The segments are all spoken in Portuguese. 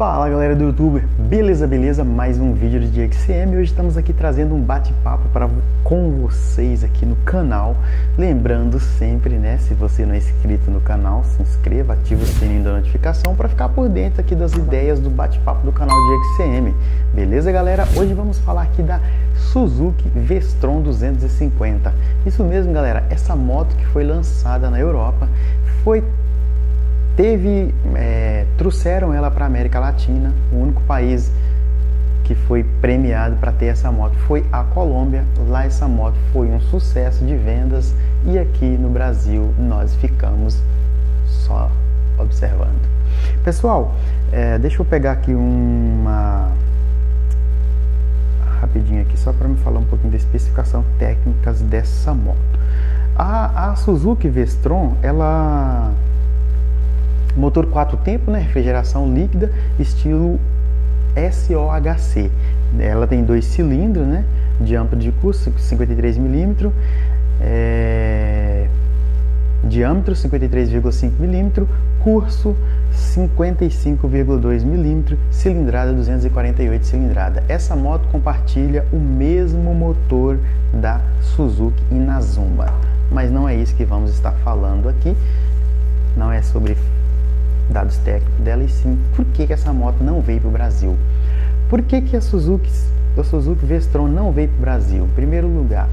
Fala galera do YouTube, beleza, beleza? Mais um vídeo de XCM. Hoje estamos aqui trazendo um bate-papo para com vocês aqui no canal. Lembrando sempre, né, se você não é inscrito no canal, se inscreva, ative o sininho da notificação para ficar por dentro aqui das ideias do bate-papo do canal de XCM. Beleza, galera? Hoje vamos falar aqui da Suzuki Vestron 250. Isso mesmo, galera, essa moto que foi lançada na Europa foi teve é, trouxeram ela para a América Latina. O único país que foi premiado para ter essa moto foi a Colômbia. Lá essa moto foi um sucesso de vendas e aqui no Brasil nós ficamos só observando. Pessoal, é, deixa eu pegar aqui uma rapidinho aqui só para me falar um pouquinho da especificação técnicas dessa moto. A, a Suzuki Vestron, ela Motor quatro tempos, né? refrigeração líquida, estilo SOHC. Ela tem dois cilindros, né? diâmetro de curso 53 milímetros, é... diâmetro 53,5 milímetros, curso 55,2 milímetros, cilindrada 248 cilindrada. Essa moto compartilha o mesmo motor da Suzuki Inazuma, mas não é isso que vamos estar falando aqui. Não é sobre dados técnicos dela e sim por que, que essa moto não veio para o Brasil. Por que, que a Suzuki, a Suzuki Vestron não veio para o Brasil? Em primeiro lugar,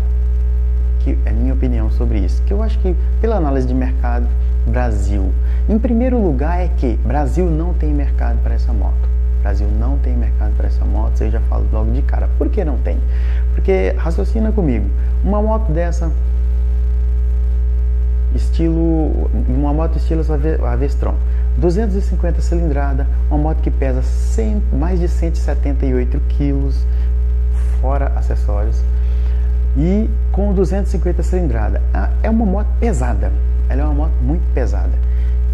que é minha opinião sobre isso, que eu acho que pela análise de mercado, Brasil. Em primeiro lugar é que Brasil não tem mercado para essa moto. Brasil não tem mercado para essa moto, você já falo logo de cara. Por que não tem? Porque raciocina comigo, uma moto dessa estilo uma moto estilo a Vestron 250 cilindrada, uma moto que pesa 100, mais de 178 quilos, fora acessórios, e com 250 cilindrada. Ah, é uma moto pesada, ela é uma moto muito pesada.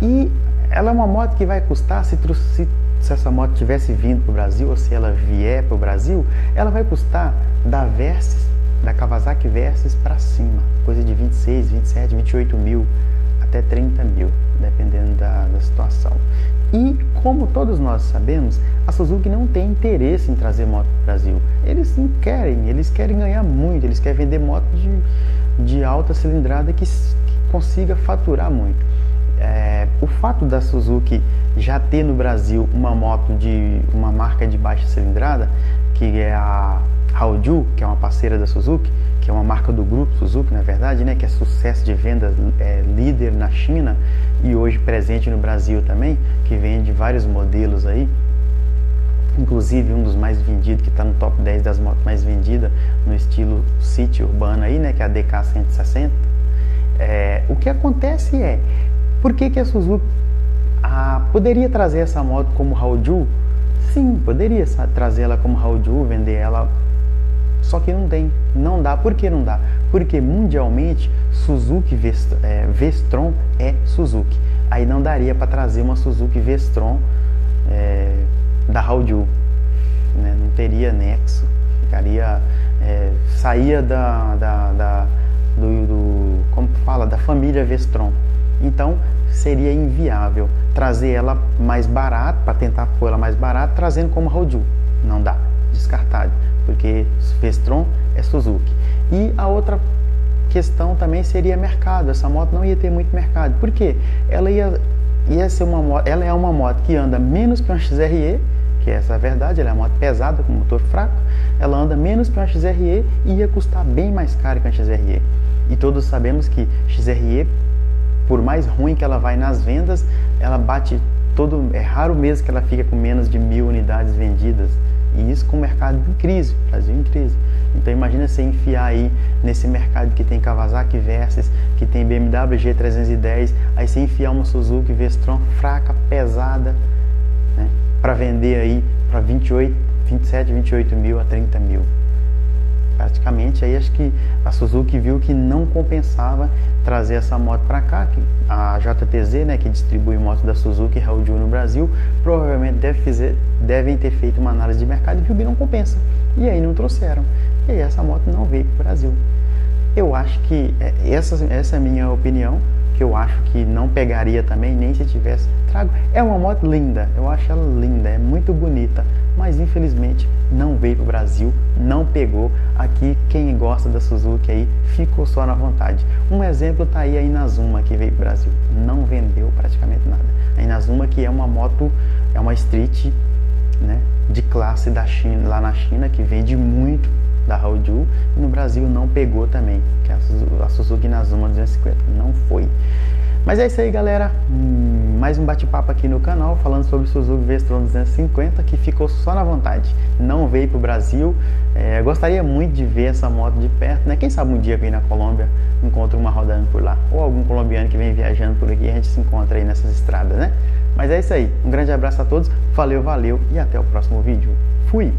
E ela é uma moto que vai custar, se, se, se essa moto tivesse vindo para o Brasil, ou se ela vier para o Brasil, ela vai custar da Versys, da Kawasaki Versys para cima, coisa de 26, 27, 28 mil até 30 mil, dependendo da, da situação. E como todos nós sabemos, a Suzuki não tem interesse em trazer moto para o Brasil. Eles não querem, eles querem ganhar muito, eles querem vender moto de, de alta cilindrada que, que consiga faturar muito. É, o fato da Suzuki já ter no Brasil uma moto de uma marca de baixa cilindrada, que é a Haoju, que é uma parceira da Suzuki, que é uma marca do grupo Suzuki, na verdade, né, que é sucesso de vendas é, líder na China e hoje presente no Brasil também, que vende vários modelos aí, inclusive um dos mais vendidos, que está no top 10 das motos mais vendidas, no estilo City urbano aí, né, que é a DK160. É, o que acontece é, por que, que a Suzuki poderia trazer essa moto como Haoju? Sim, poderia trazer ela como Haoju, vender ela só que não tem, não dá. Por que não dá? Porque mundialmente Suzuki Vest, é, Vestron é Suzuki. Aí não daria para trazer uma Suzuki Vestron é, da Hauju. Né? Não teria nexo. Ficaria. É, saía da, da, da do, do, como fala, da família Vestron. Então seria inviável trazer ela mais barato, para tentar pôr ela mais barata, trazendo como Hauju. Não dá, descartado porque Vestron é Suzuki. E a outra questão também seria mercado. Essa moto não ia ter muito mercado. Por quê? Ela ia, ia ser uma moto, ela é uma moto que anda menos que uma XRE, que é essa a verdade, ela é uma moto pesada com motor fraco, ela anda menos que uma XRE e ia custar bem mais caro que uma XRE. E todos sabemos que XRE, por mais ruim que ela vai nas vendas, ela bate todo. É raro mesmo que ela fica com menos de mil unidades vendidas. E isso com o mercado em crise, Brasil em crise. Então imagina você enfiar aí nesse mercado que tem Kawasaki Versys, que tem BMW G310, aí você enfiar uma Suzuki Vestron fraca, pesada, né, para vender aí para 28, 27, 28 mil a 30 mil praticamente aí acho que a Suzuki viu que não compensava trazer essa moto para cá, que a JTZ, né, que distribui motos da Suzuki e Hauju no Brasil, provavelmente deve fazer, devem ter feito uma análise de mercado e viu que não compensa. E aí não trouxeram. E aí essa moto não veio para o Brasil. Eu acho que é, essa, essa é a minha opinião, que eu acho que não pegaria também, nem se tivesse trago. É uma moto linda, eu acho ela linda, é muito bonita, mas infelizmente não veio para o Brasil, não pegou. Aqui quem gosta da Suzuki aí ficou só na vontade. Um exemplo tá aí a Inazuma que veio para o Brasil, não vendeu praticamente nada. A Inazuma que é uma moto, é uma street né, de classe da China, lá na China, que vende muito da Haoju, e no Brasil não pegou também, que é a Suzuki Inazuma 250, não foi. Mas é isso aí, galera. Mais um bate-papo aqui no canal falando sobre o Suzuki V-Strom 250 que ficou só na vontade. Não veio para o Brasil. É, gostaria muito de ver essa moto de perto, né? Quem sabe um dia vem na Colômbia encontra uma rodando por lá ou algum colombiano que vem viajando por aqui a gente se encontra aí nessas estradas, né? Mas é isso aí. Um grande abraço a todos. Valeu, valeu e até o próximo vídeo. Fui.